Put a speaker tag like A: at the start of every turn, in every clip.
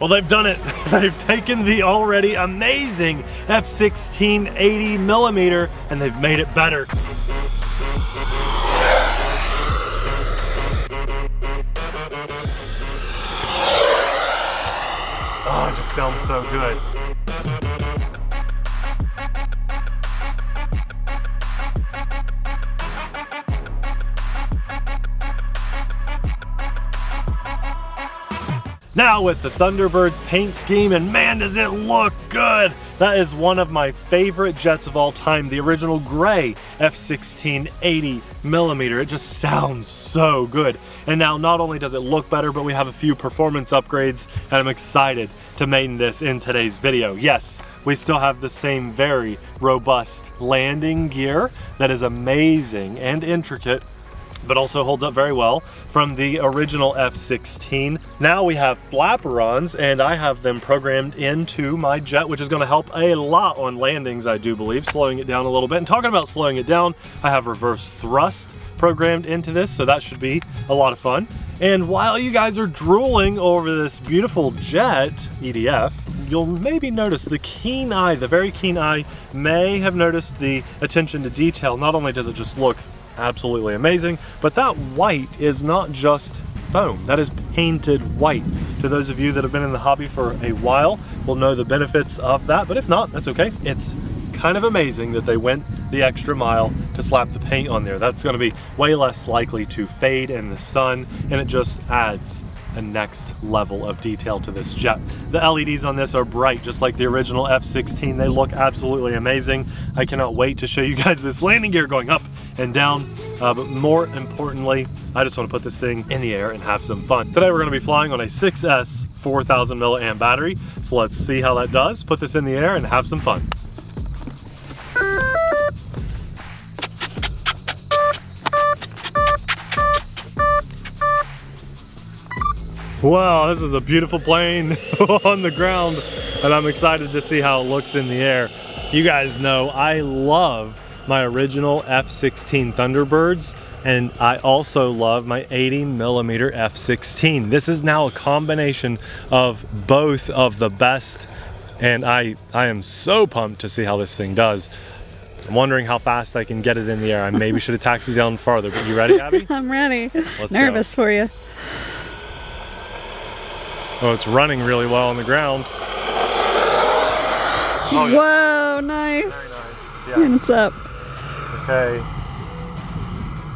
A: Well, they've done it. they've taken the already amazing F-16 80 millimeter and they've made it better. Oh, it just sounds so good. Now with the Thunderbird's paint scheme, and man does it look good! That is one of my favorite jets of all time, the original gray F-16 80 millimeter. It just sounds so good. And now not only does it look better, but we have a few performance upgrades, and I'm excited to main this in today's video. Yes, we still have the same very robust landing gear that is amazing and intricate but also holds up very well from the original F-16. Now we have flaperons and I have them programmed into my jet, which is gonna help a lot on landings, I do believe, slowing it down a little bit. And talking about slowing it down, I have reverse thrust programmed into this, so that should be a lot of fun. And while you guys are drooling over this beautiful jet, EDF, you'll maybe notice the keen eye, the very keen eye, may have noticed the attention to detail. Not only does it just look absolutely amazing. But that white is not just foam, that is painted white. To those of you that have been in the hobby for a while will know the benefits of that, but if not, that's okay. It's kind of amazing that they went the extra mile to slap the paint on there. That's gonna be way less likely to fade in the sun, and it just adds a next level of detail to this jet. The LEDs on this are bright, just like the original F-16. They look absolutely amazing. I cannot wait to show you guys this landing gear going up and down. Uh, but more importantly, I just want to put this thing in the air and have some fun. Today we're going to be flying on a 6S 4000 milliamp battery. So let's see how that does. Put this in the air and have some fun. Wow, this is a beautiful plane on the ground and I'm excited to see how it looks in the air. You guys know I love my original F-16 Thunderbirds and I also love my 80 millimeter F-16. This is now a combination of both of the best and I, I am so pumped to see how this thing does. I'm wondering how fast I can get it in the air. I maybe should have taxied down farther, but you ready, Abby?
B: I'm ready.
A: Let's
B: Nervous
A: go.
B: for you.
A: Oh, it's running really well on the ground. Oh, yeah.
B: Whoa, nice.
A: Very nice. Yeah.
B: And it's up.
A: Okay.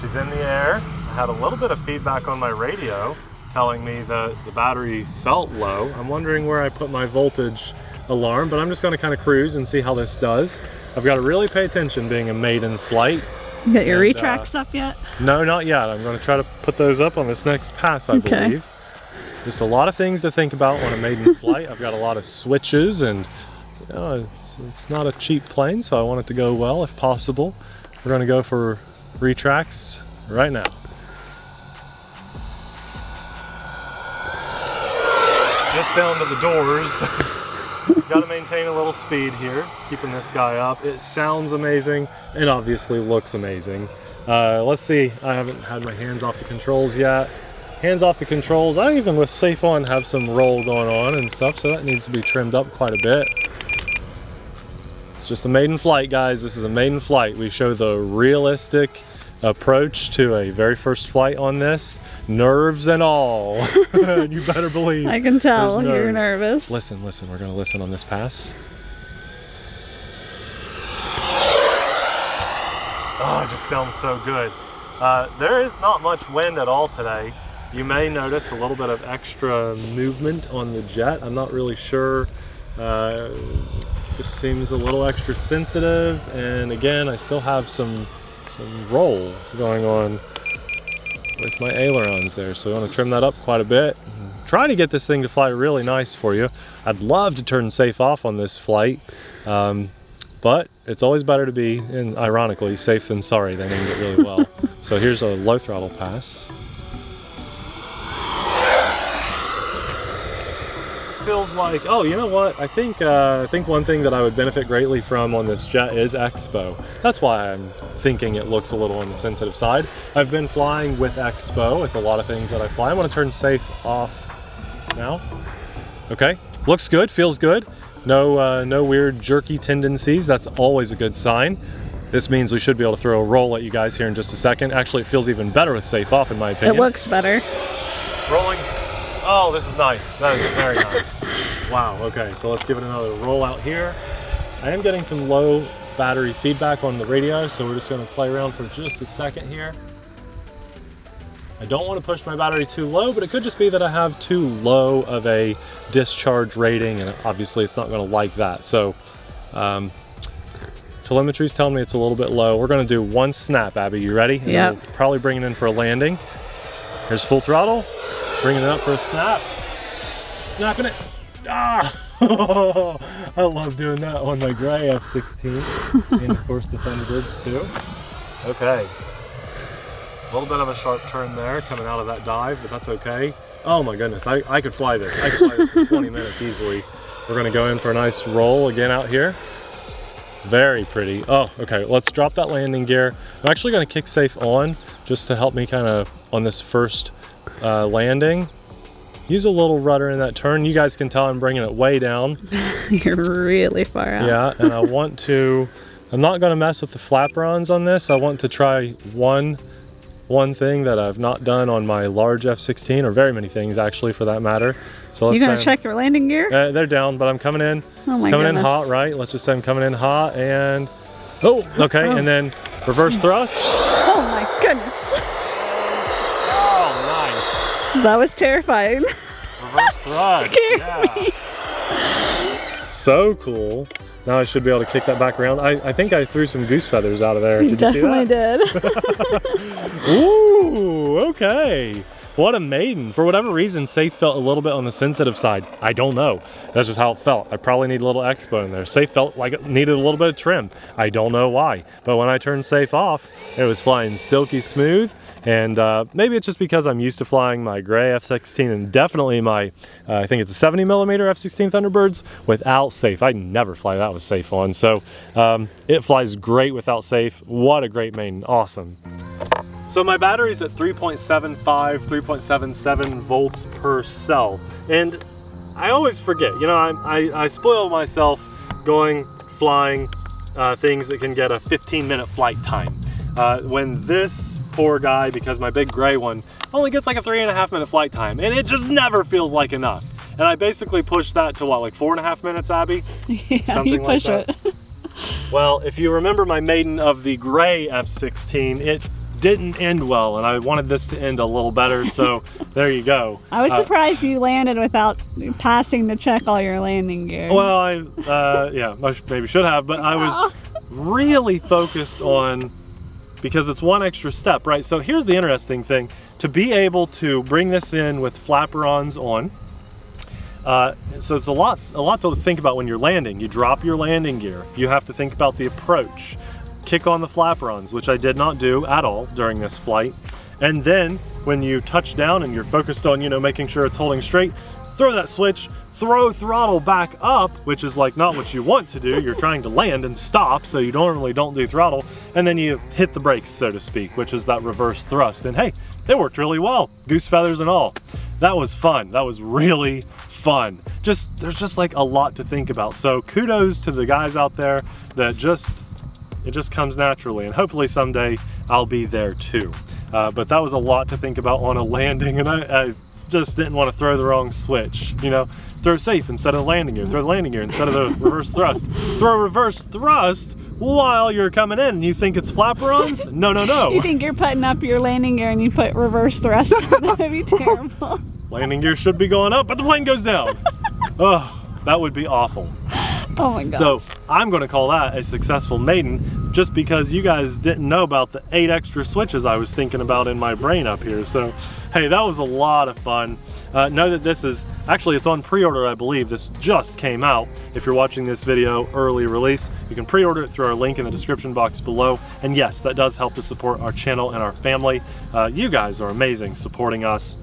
A: She's in the air. I had a little bit of feedback on my radio telling me that the battery felt low. I'm wondering where I put my voltage alarm, but I'm just gonna kind of cruise and see how this does. I've got to really pay attention being a maiden flight.
B: You got your
A: And,
B: retracts uh, up yet?
A: No, not yet. I'm gonna try to put those up on this next pass, I
B: Okay.
A: believe. Just a lot of things to think about on a maiden flight. I've got a lot of switches and you know, it's, it's not a cheap plane, so I want it to go well if possible. We're gonna go for retracts right now. Just down to the doors. Got to maintain a little speed here, keeping this guy up. It sounds amazing. It obviously looks amazing. Uh, let's see. I haven't had my hands off the controls yet. Hands off the controls. I even with safe on have some roll going on and stuff, so that needs to be trimmed up quite a bit. It's just a maiden flight, guys. This is a maiden flight. We show the realistic approach to a very first flight on this, nerves and all. you better believe.
B: I can tell you're nervous.
A: Listen, listen, we're gonna listen on this pass. Oh, it just sounds so good. Uh, there is not much wind at all today. You may notice a little bit of extra movement on the jet. I'm not really sure. Uh, just seems a little extra sensitive. And again, I still have some some roll going on with my ailerons there. So I want to trim that up quite a bit. Try to get this thing to fly really nice for you. I'd love to turn safe off on this flight. Um, but it's always better to be, and ironically, safe than sorry. They named it really well. so here's a low throttle pass. Feels like, oh, you know what? I think uh, I think one thing that I would benefit greatly from on this jet is Expo. That's why I'm thinking it looks a little on the sensitive side. I've been flying with Expo with a lot of things that I fly. I'm gonna turn safe off now. Okay, looks good, feels good. No, uh, no weird jerky tendencies. That's always a good sign. This means we should be able to throw a roll at you guys here in just a second. Actually, it feels even better with safe off in my opinion.
B: It looks better.
A: Rolling. Oh, this is nice. That is very nice. Wow, okay, so let's give it another roll out here. I am getting some low battery feedback on the radio, so we're just gonna play around for just a second here. I don't want to push my battery too low, but it could just be that I have too low of a discharge rating, and obviously it's not going to like that. So um, telemetry's telling me it's a little bit low. We're going to do one snap, Abby. You ready?
B: Yeah.
A: We'll probably bring it in for a landing. Here's full throttle. Bringing it up for a snap. Snapping it. Ah! I love doing that on my gray F-16 and of course the Thunderbirds too. Okay, a little bit of a sharp turn there coming out of that dive, but that's okay. Oh my goodness, I, I could fly this. I could fly this for 20 minutes easily. We're gonna go in for a nice roll again out here. Very pretty. Oh, okay, let's drop that landing gear. I'm actually gonna kick safe on just to help me kind of on this first uh, landing. Use a little rudder in that turn. You guys can tell I'm bringing it way down.
B: You're really far out.
A: Yeah, and I want to, I'm not gonna mess with the flaperons on this. I want to try one one thing that I've not done on my large F-16, or very many things actually for that matter. So let's
B: You gonna check your landing gear?
A: uh, they're down, but I'm coming in,
B: oh my
A: coming
B: goodness.
A: in hot, right? Let's just say I'm coming in hot and, oh, okay,
B: Oh.
A: and then reverse thrust.
B: That was terrifying.
A: Reverse thrust. Yeah. So cool. Now I should be able to kick that back around. I, I think I threw some goose feathers out of there. Did you see
B: definitely
A: that?
B: did.
A: Ooh, okay. What a maiden. For whatever reason, Safe felt a little bit on the sensitive side. I don't know. That's just how it felt. I probably need a little expo in there. Safe felt like it needed a little bit of trim. I don't know why. But when I turned Safe off, it was flying silky smooth. And uh, maybe it's just because I'm used to flying my gray F-16 and definitely my, uh, I think it's a 70 millimeter F-16 Thunderbirds without Safe. I never fly that with Safe on. So um, it flies great without Safe. What a great main, Awesome. So my battery's at 3.75, 3.77 volts per cell. And I always forget, you know, I, I, I spoil myself going flying uh, things that can get a 15 minute flight time. Uh, when this poor guy, because my big gray one only gets like a three and a half minute flight time, and it just never feels like enough. And I basically pushed that to what, like four and a half minutes, Abby?
B: yeah,
A: Something
B: you
A: like
B: push
A: that.
B: it.
A: Well, if you remember my maiden of the gray F-16, it didn't end well, and I wanted this to end a little better, so there you go.
B: I was
A: Uh,
B: surprised you landed without passing to check all your landing gear.
A: Well, I, uh, yeah, maybe should have, but I was really focused on, because it's one extra step, right? So here's the interesting thing. To be able to bring this in with flaperons on, uh, so it's a lot, a lot to think about when you're landing. You drop your landing gear. You have to think about the approach. Kick on the flaperons, which I did not do at all during this flight. And then when you touch down and you're focused on, you know, making sure it's holding straight, throw that switch, throw throttle back up, which is like not what you want to do. You're trying to land and stop, so you normally don't do throttle. And then you hit the brakes, so to speak, which is that reverse thrust. And hey, it worked really well, goose feathers and all. That was fun. That was really fun. Just there's just like a lot to think about. So kudos to the guys out there that just it just comes naturally, and hopefully someday I'll be there too. Uh, but that was a lot to think about on a landing, and I, I just didn't want to throw the wrong switch. You know, throw safe instead of landing gear, throw landing gear instead of the reverse thrust, throw reverse thrust while you're coming in. and You think it's flaperons? No, no, no.
B: You think you're putting up your landing gear and you put reverse thrust? that would be terrible.
A: Landing gear should be going up, but the plane goes down. oh, that would be awful.
B: Oh my god.
A: So I'm going to call that a successful maiden just because you guys didn't know about the eight extra switches I was thinking about in my brain up here. So hey, that was a lot of fun. Uh, know that this is, actually it's on pre-order I believe. This just came out. If you're watching this video early release, you can pre-order it through our link in the description box below. And yes, that does help to support our channel and our family. Uh, you guys are amazing supporting us.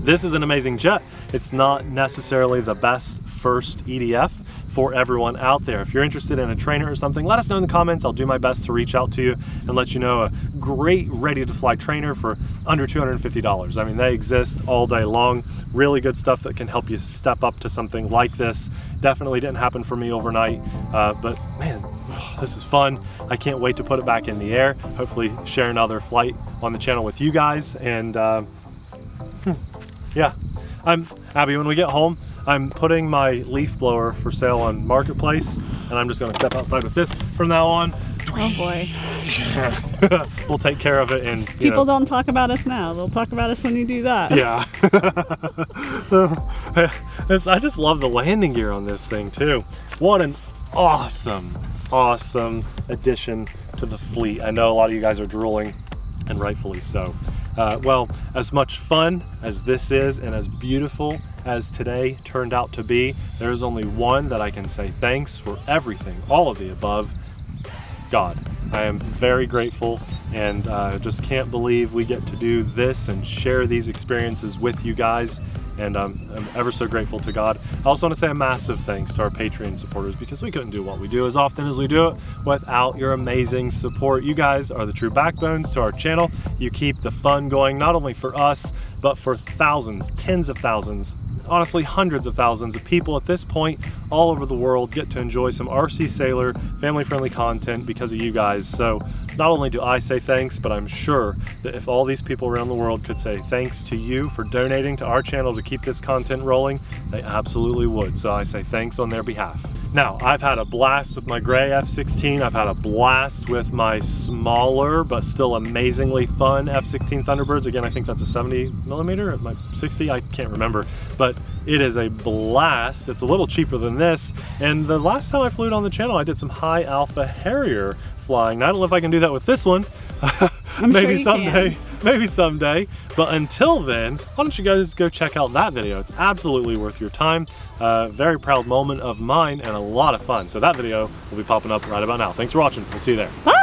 A: This is an amazing jet. It's not necessarily the best first EDF for everyone out there. If you're interested in a trainer or something, let us know in the comments. I'll do my best to reach out to you and let you know a great ready to fly trainer for under $250. I mean, they exist all day long. Really good stuff that can help you step up to something like this. Definitely didn't happen for me overnight, uh, but man, this is fun. I can't wait to put it back in the air. Hopefully share another flight on the channel with you guys. And uh, hmm, yeah, I'm Abby, when we get home, I'm putting my leaf blower for sale on Marketplace and I'm just gonna step outside with this from now on.
B: Oh boy.
A: we'll take care of it and
B: People
A: know.
B: don't talk about us now. They'll talk about us when you do that.
A: Yeah. I just love the landing gear on this thing too. What an awesome, awesome addition to the fleet. I know a lot of you guys are drooling and rightfully so. Uh, well, as much fun as this is and as beautiful as today turned out to be, there's only one that I can say thanks for everything, all of the above, God. I am very grateful and uh, just can't believe we get to do this and share these experiences with you guys. And um, I'm ever so grateful to God. I also want to say a massive thanks to our Patreon supporters because we couldn't do what we do as often as we do it without your amazing support. You guys are the true backbones to our channel. You keep the fun going, not only for us, but for thousands, tens of thousands honestly hundreds of thousands of people at this point all over the world get to enjoy some RC Saylor family friendly content because of you guys. So not only do I say thanks, but I'm sure that if all these people around the world could say thanks to you for donating to our channel to keep this content rolling, they absolutely would. So I say thanks on their behalf. Now, I've had a blast with my gray F-16. I've had a blast with my smaller, but still amazingly fun F-16 Thunderbirds. Again, I think that's a 70 millimeter, my 60, I can't remember. But it is a blast. It's a little cheaper than this. And the last time I flew it on the channel, I did some high alpha Harrier flying. Now, I don't know if I can do that with this one. maybe
B: sure
A: someday,
B: can.
A: maybe someday. But until then, why don't you guys go check out that video? It's absolutely worth your time. Uh, very proud moment of mine and a lot of fun. So that video will be popping up right about now. Thanks for watching. We'll see you there.